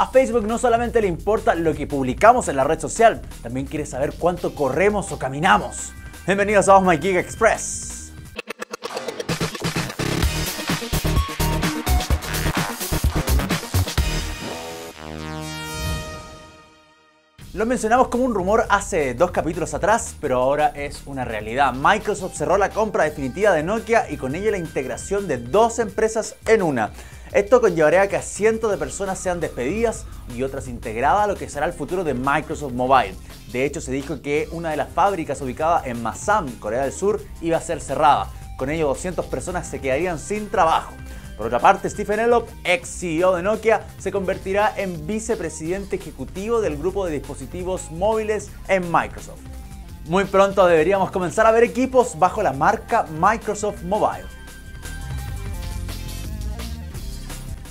A Facebook no solamente le importa lo que publicamos en la red social, también quiere saber cuánto corremos o caminamos. Bienvenidos a Oh My Gig Express. Lo mencionamos como un rumor hace dos capítulos atrás, pero ahora es una realidad. Microsoft cerró la compra definitiva de Nokia y con ella la integración de dos empresas en una. Esto conllevaría a que cientos de personas sean despedidas y otras integradas a lo que será el futuro de Microsoft Mobile. De hecho, se dijo que una de las fábricas ubicada en Masan, Corea del Sur, iba a ser cerrada. Con ello, 200 personas se quedarían sin trabajo. Por otra parte, Stephen Elop, ex CEO de Nokia, se convertirá en vicepresidente ejecutivo del grupo de dispositivos móviles en Microsoft. Muy pronto deberíamos comenzar a ver equipos bajo la marca Microsoft Mobile.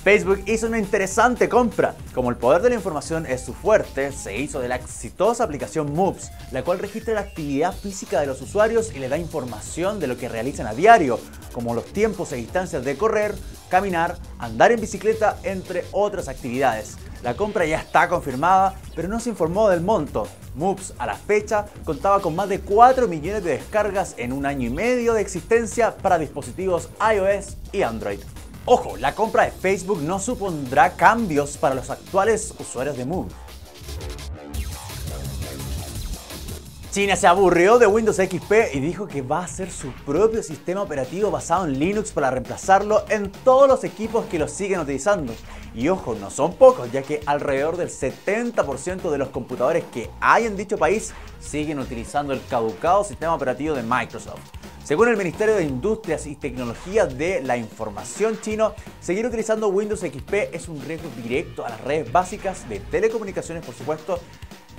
Facebook hizo una interesante compra. Como el poder de la información es su fuerte, se hizo de la exitosa aplicación Moves, la cual registra la actividad física de los usuarios y le da información de lo que realizan a diario, como los tiempos e distancias de correr, caminar, andar en bicicleta, entre otras actividades. La compra ya está confirmada, pero no se informó del monto. Moves a la fecha contaba con más de 4 millones de descargas en un año y medio de existencia para dispositivos iOS y Android. Ojo, la compra de Facebook no supondrá cambios para los actuales usuarios de Move. China se aburrió de Windows XP y dijo que va a hacer su propio sistema operativo basado en Linux para reemplazarlo en todos los equipos que lo siguen utilizando. Y ojo, no son pocos, ya que alrededor del 70% de los computadores que hay en dicho país siguen utilizando el caducado sistema operativo de Microsoft. Según el Ministerio de Industrias y Tecnología de la Información chino, seguir utilizando Windows XP es un riesgo directo a las redes básicas de telecomunicaciones, por supuesto,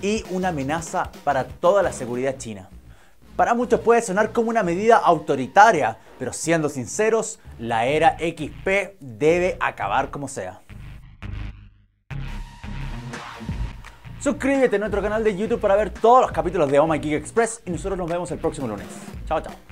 y una amenaza para toda la seguridad china. Para muchos puede sonar como una medida autoritaria, pero siendo sinceros, la era XP debe acabar como sea. Suscríbete a nuestro canal de YouTube para ver todos los capítulos de Oh Geek Express y nosotros nos vemos el próximo lunes. Chao, chao.